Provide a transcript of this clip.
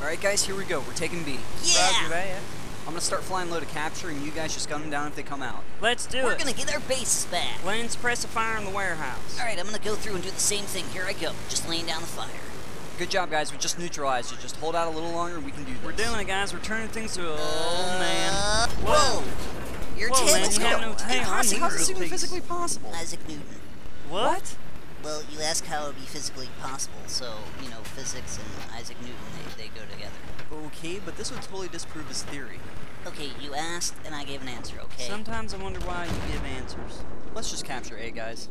Alright guys, here we go. We're taking B. Roger Yeah! that. I'm gonna start flying low to capture and you guys just gun them down if they come out. Let's do it. We're gonna get our bases back. Laying suppressive fire in the warehouse. Alright, I'm gonna go through and do the same thing. Here I go. Just laying down the fire. Good job guys, we just neutralized you. Just hold out a little longer and we can do this. We're doing it, guys. We're turning things to. Oh man. Uh, Whoa. whoa! Your Whoa, tail man, is you have going. no tail. I How's, need this even physically possible? Isaac Newton. What? Well, you ask how it would be physically possible, so, you know, physics and Isaac Newton, they, they go together. Okay, but this would totally disprove his theory. Okay, you asked, and I gave an answer, okay? Sometimes I wonder why you give answers. Let's just capture A, guys.